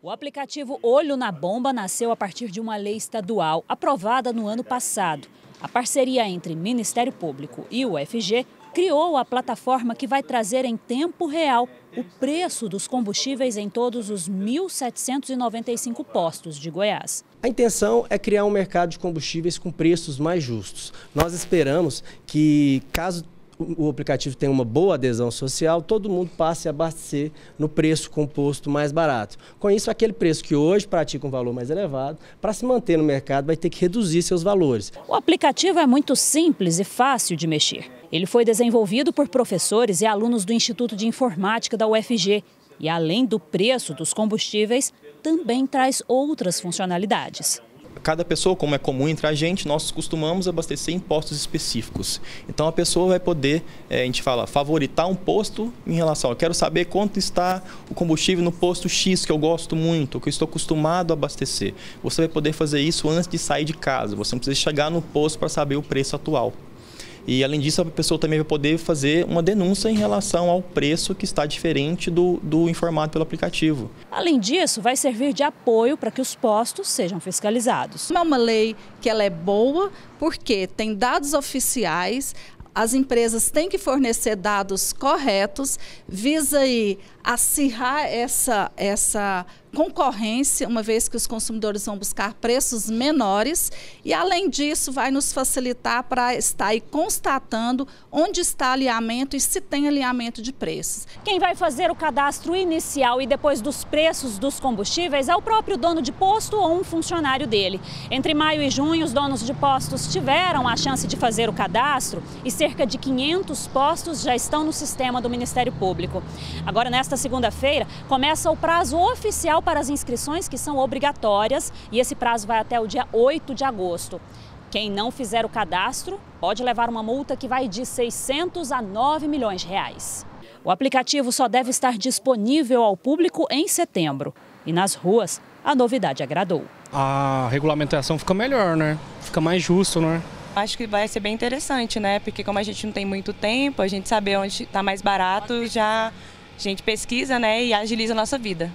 O aplicativo Olho na Bomba nasceu a partir de uma lei estadual aprovada no ano passado. A parceria entre Ministério Público e o UFG criou a plataforma que vai trazer em tempo real o preço dos combustíveis em todos os 1.795 postos de Goiás. A intenção é criar um mercado de combustíveis com preços mais justos. Nós esperamos que, caso o aplicativo tem uma boa adesão social, todo mundo passe a abastecer no preço composto mais barato. Com isso, aquele preço que hoje pratica um valor mais elevado, para se manter no mercado, vai ter que reduzir seus valores. O aplicativo é muito simples e fácil de mexer. Ele foi desenvolvido por professores e alunos do Instituto de Informática da UFG e, além do preço dos combustíveis, também traz outras funcionalidades cada pessoa, como é comum entre a gente, nós costumamos abastecer em postos específicos. Então a pessoa vai poder, é, a gente fala, favoritar um posto em relação, eu quero saber quanto está o combustível no posto X que eu gosto muito, que eu estou acostumado a abastecer. Você vai poder fazer isso antes de sair de casa. Você não precisa chegar no posto para saber o preço atual. E além disso, a pessoa também vai poder fazer uma denúncia em relação ao preço que está diferente do, do informado pelo aplicativo. Além disso, vai servir de apoio para que os postos sejam fiscalizados. É uma lei que ela é boa porque tem dados oficiais, as empresas têm que fornecer dados corretos, visa aí acirrar essa, essa concorrência, uma vez que os consumidores vão buscar preços menores e, além disso, vai nos facilitar para estar aí constatando onde está alinhamento e se tem alinhamento de preços. Quem vai fazer o cadastro inicial e depois dos preços dos combustíveis é o próprio dono de posto ou um funcionário dele. Entre maio e junho, os donos de postos tiveram a chance de fazer o cadastro e cerca de 500 postos já estão no sistema do Ministério Público. Agora, nesta segunda-feira, começa o prazo oficial para as inscrições, que são obrigatórias, e esse prazo vai até o dia 8 de agosto. Quem não fizer o cadastro pode levar uma multa que vai de 600 a 9 milhões de reais. O aplicativo só deve estar disponível ao público em setembro. E nas ruas, a novidade agradou. A regulamentação fica melhor, né? Fica mais justo, né? Acho que vai ser bem interessante, né? Porque como a gente não tem muito tempo, a gente saber onde está mais barato já a gente pesquisa né, e agiliza a nossa vida.